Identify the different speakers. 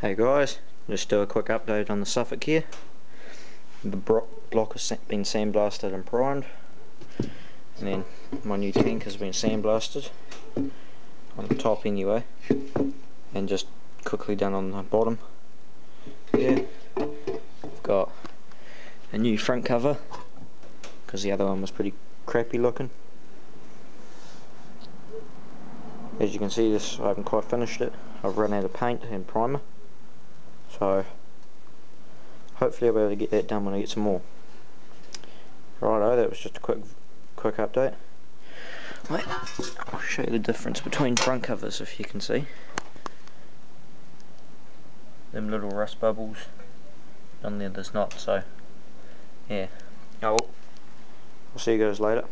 Speaker 1: Hey guys, just do a quick update on the Suffolk here. The block has been sandblasted and primed. And then my new tank has been sandblasted. On the top anyway. And just quickly done on the bottom. Yeah. I've got a new front cover. Because the other one was pretty crappy looking. As you can see this I haven't quite finished it. I've run out of paint and primer. So hopefully I'll be able to get that done when I get some more. Righto, that was just a quick quick update. Wait, I'll show you the difference between front covers if you can see. Them little rust bubbles on there there's not so yeah. Oh well. I'll see you guys later.